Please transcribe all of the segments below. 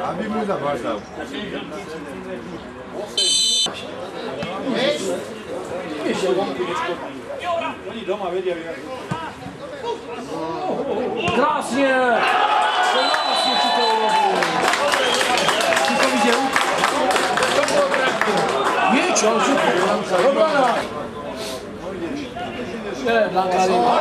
Abi burada var da. Krasnie! Krasnie ci to Czy to widział? Nie, ciąży Robana! Nie, dla Karyna.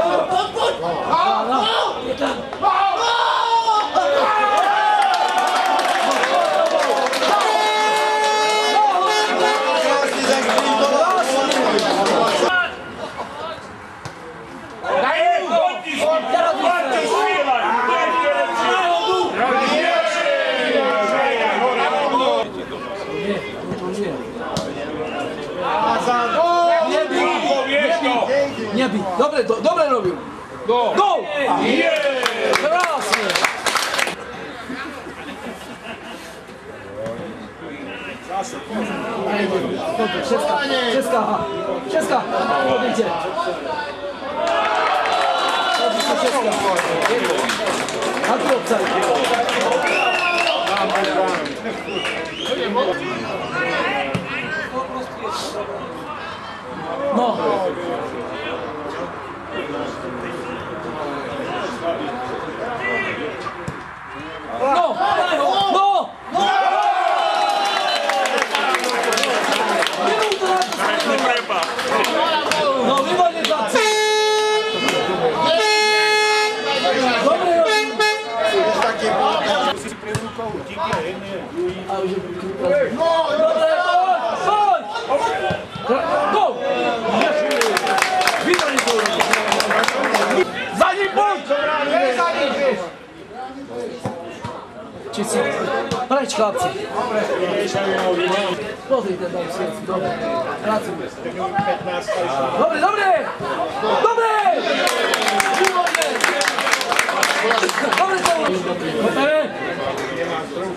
Nie, dla Karima. Nie bij! Nie bij! Dobre, do, dobre robił! Go! Go! Dobrze, Wszystka, wszystka, wszystka, podejdzie. Dobrze, wszystka. A tu obcaj. No. Bądź! Czyści. Brać. Pracuj. Dobry, dobry! Dobry! Dobry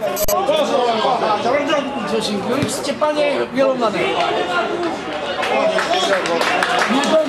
16 Dziękuję, panie wielomane. Nie była